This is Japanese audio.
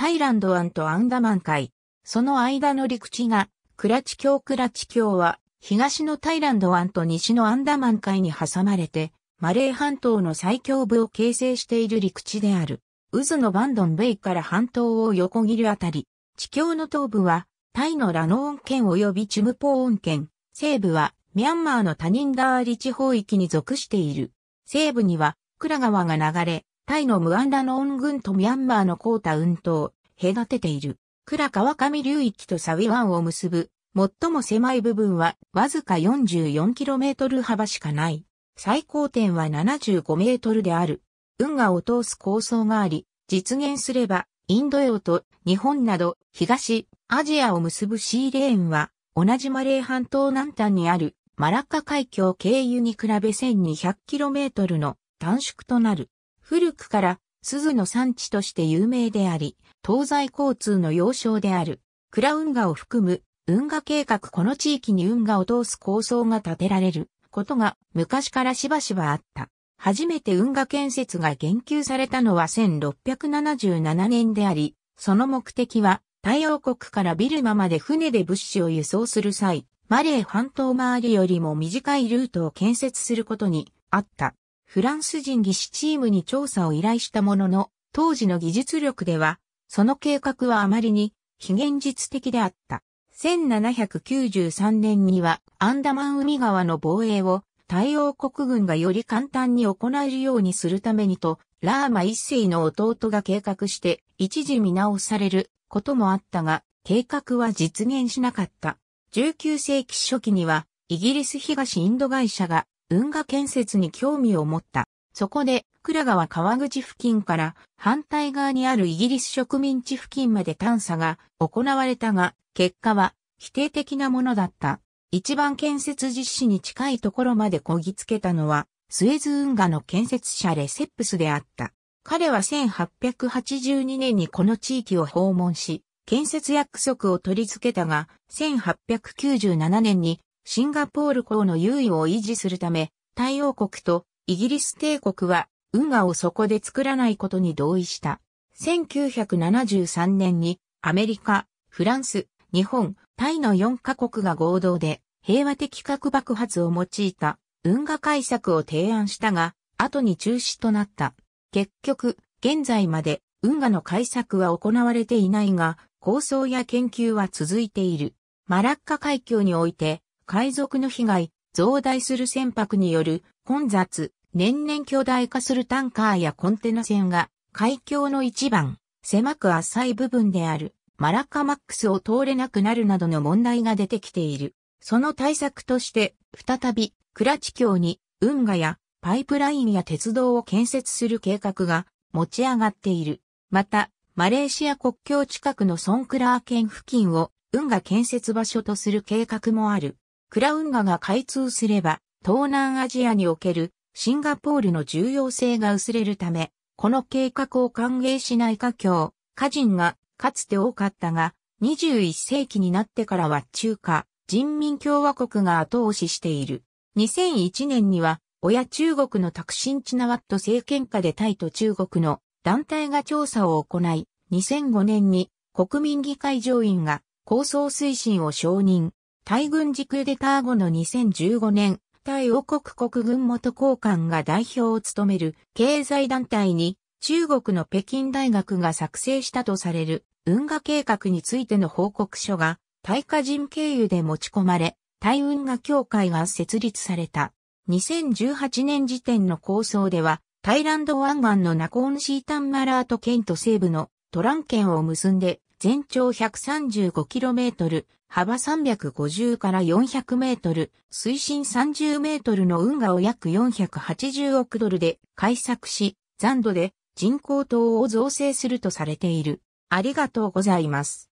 タイランド湾とアンダマン海。その間の陸地が、クラチ峡クラチ峡は、東のタイランド湾と西のアンダマン海に挟まれて、マレー半島の最強部を形成している陸地である。渦のバンドンベイから半島を横切るあたり、地峡の東部は、タイのラノーン県及びチムポーン県、西部は、ミャンマーのタニンダーリ地方域に属している。西部には、クラ川が流れ、タイのムアンラノーン郡とミャンマーのコータ運島、隔てている。クラ川上流域とサウィワンを結ぶ、最も狭い部分は、わずか 44km 幅しかない。最高点は75メートルである。運河を通す構想があり、実現すれば、インド洋と日本など東アジアを結ぶシーレーンは、同じマレー半島南端にあるマラッカ海峡経由に比べ 1200km の短縮となる。古くから鈴の産地として有名であり、東西交通の要衝である。クラ運河を含む運河計画この地域に運河を通す構想が立てられることが昔からしばしばあった。初めて運河建設が言及されたのは1677年であり、その目的は太陽国からビルマまで船で物資を輸送する際、マレー半島周りよりも短いルートを建設することにあった。フランス人技師チームに調査を依頼したものの、当時の技術力では、その計画はあまりに非現実的であった。1793年にはアンダマン海側の防衛を太陽国軍がより簡単に行えるようにするためにと、ラーマ一世の弟が計画して一時見直されることもあったが、計画は実現しなかった。19世紀初期には、イギリス東インド会社が運河建設に興味を持った。そこで、倉川川口付近から反対側にあるイギリス植民地付近まで探査が行われたが、結果は否定的なものだった。一番建設実施に近いところまでこぎつけたのは、スエズ運河の建設者レセップスであった。彼は1882年にこの地域を訪問し、建設約束を取り付けたが、1897年にシンガポール港の優位を維持するため、太陽国とイギリス帝国は運河をそこで作らないことに同意した。1973年にアメリカ、フランス、日本、タイの4カ国が合同で平和的核爆発を用いた運河改作を提案したが、後に中止となった。結局、現在まで運河の改作は行われていないが、構想や研究は続いている。マラッカ海峡において、海賊の被害、増大する船舶による混雑、年々巨大化するタンカーやコンテナ船が海峡の一番狭く浅い部分であるマラカマックスを通れなくなるなどの問題が出てきている。その対策として、再び、クラチ橋に運河やパイプラインや鉄道を建設する計画が持ち上がっている。また、マレーシア国境近くのソンクラー県付近を運河建設場所とする計画もある。クラ運河が開通すれば、東南アジアにおけるシンガポールの重要性が薄れるため、この計画を歓迎しない華僑、家人がかつて多かったが、21世紀になってからは中華人民共和国が後押ししている。2001年には、親中国のタクシンチナワット政権下でタイと中国の団体が調査を行い、2005年に国民議会上院が構想推進を承認。対軍事クーデター後の2015年、対王国国軍元高官が代表を務める経済団体に中国の北京大学が作成したとされる運河計画についての報告書が、大化人経由で持ち込まれ、大運河協会が設立された。2018年時点の構想では、タイランド湾岸のナコーンシータンマラート県と西部のトラン県を結んで、全長 135km、幅350から400メートル、水深30メートルの運河を約480億ドルで開削し、残土で人工島を造成するとされている。ありがとうございます。